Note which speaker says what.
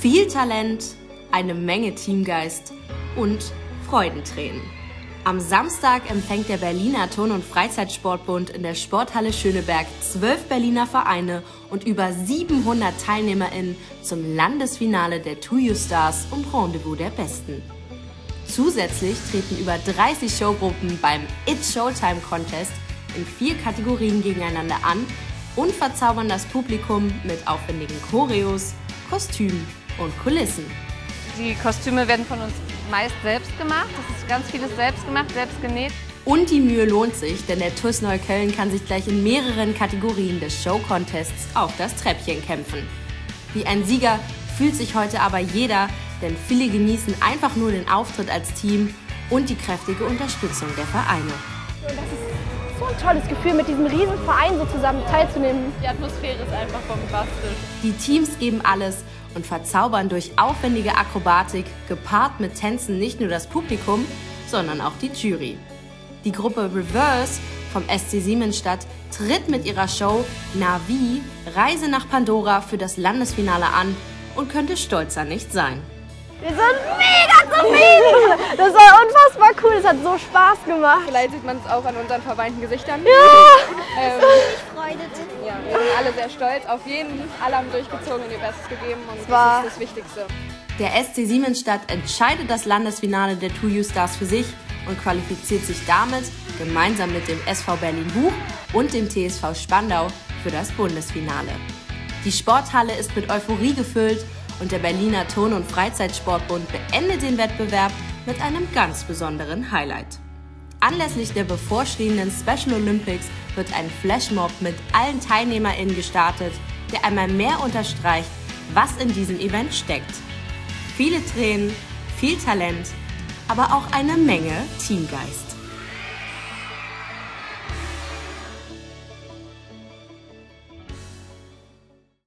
Speaker 1: Viel Talent, eine Menge Teamgeist und Freudentränen. Am Samstag empfängt der Berliner Turn- und Freizeitsportbund in der Sporthalle Schöneberg zwölf Berliner Vereine und über 700 TeilnehmerInnen zum Landesfinale der To You Stars und Rendezvous der Besten. Zusätzlich treten über 30 Showgruppen beim It's Showtime Contest in vier Kategorien gegeneinander an und verzaubern das Publikum mit aufwendigen Choreos, Kostümen und Kulissen.
Speaker 2: Die Kostüme werden von uns meist selbst gemacht. Das ist ganz vieles selbst gemacht, selbst genäht.
Speaker 1: Und die Mühe lohnt sich, denn der TUS Neukölln kann sich gleich in mehreren Kategorien des Show-Contests auf das Treppchen kämpfen. Wie ein Sieger fühlt sich heute aber jeder, denn viele genießen einfach nur den Auftritt als Team und die kräftige Unterstützung der Vereine.
Speaker 3: Und das ist ein tolles Gefühl, mit diesem riesen Verein so zusammen teilzunehmen.
Speaker 2: Die Atmosphäre ist einfach bombastisch.
Speaker 1: Die Teams geben alles und verzaubern durch aufwendige Akrobatik, gepaart mit Tänzen nicht nur das Publikum, sondern auch die Jury. Die Gruppe Reverse vom SC Siemensstadt tritt mit ihrer Show Navi Reise nach Pandora für das Landesfinale an und könnte stolzer nicht sein.
Speaker 3: Wir sind mega Das war unfassbar cool, es hat so Spaß gemacht.
Speaker 4: Vielleicht sieht man es auch an unseren verweinten Gesichtern.
Speaker 3: Ja!
Speaker 4: Ähm, ja, wir sind alle sehr stolz auf jeden. Alle haben durchgezogen und ihr Bestes gegeben und das
Speaker 3: war-
Speaker 4: ist das Wichtigste.
Speaker 1: Der SC Siemensstadt entscheidet das Landesfinale der Two You Stars für sich und qualifiziert sich damit gemeinsam mit dem SV Berlin Buch und dem TSV Spandau für das Bundesfinale. Die Sporthalle ist mit Euphorie gefüllt und der Berliner Turn- und Freizeitsportbund beendet den Wettbewerb mit einem ganz besonderen Highlight. Anlässlich der bevorstehenden Special Olympics wird ein Flashmob mit allen TeilnehmerInnen gestartet, der einmal mehr unterstreicht, was in diesem Event steckt. Viele Tränen, viel Talent, aber auch eine Menge Teamgeist.